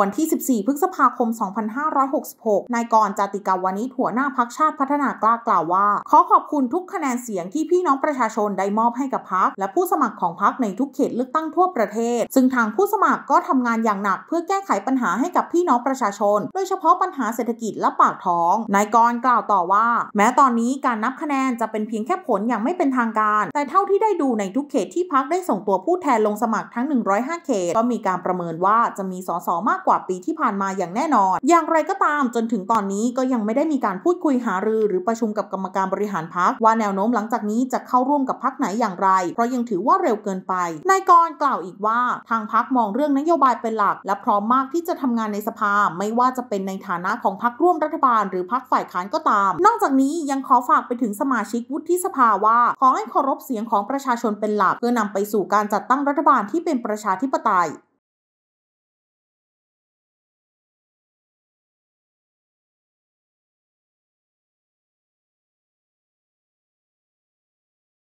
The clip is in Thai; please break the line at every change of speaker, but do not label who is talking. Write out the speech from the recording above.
วันที่ 14 พฤษภาคม 2566 นายกรจติกาวานิชหัวหน้าพักชาติพัฒนากล้ากล่าวว่า ขอขอบคุณทุกคะแนนเสียงที่พี่น้องประชาชนได้มอบให้กับพักและผู้สมัครของพักในทุกเขตเลือกตั้งทั่วประเทศ ซึ่งทางผู้สมัครก็ทำงานอย่างหนัก เพื่อแก้ไขปัญหาให้กับพี่น้องประชาชน โดยเฉพาะปัญหาเศรษฐกิจและปากท้อง นายกรกล่าวต่อว่า แม้ตอนนี้การนับคะแนนจะเป็นเพียงแค่ผลอย่างไม่เป็นทางการ แต่เท่าที่ได้ดูในทุกเขตที่พักได้ส่งตัวผู้แทนลงสมัครทั้ง 105 เขต ก็มีการประเมินว่าจะมีสสมากกว่าปีที่ผ่านมาอย่างแน่นอน อย่างไรก็ตามจนถึงตอนนี้ก็ยังไม่ได้มีการพูดคุยหารือ หรือประชุมกับกรรมการบริหารพักว่าแนวโน้มหลังจากนี้จะเข้าร่วมกับพักไหนอย่างไร เพราะยังถือว่าเร็วเกินไปนายกรกล่าวอีกว่า ทางพักมองเรื่องนโยบายเป็นหลัก และพร้อมมากที่จะทำงานในสภา ไม่ว่าจะเป็นในฐานะของพักร่วมรัฐบาล หรือพักฝ่ายค้านก็ตาม นอกจากนี้ยังขอฝากไปถึงสมาชิกวุฒิสภาว่า ขอให้เคารพเสียงของประชาชนเป็นหลัก เพื่อนำไปสู่การจัดตั้งรัฐบาลที่เป็นประชาธิปไตย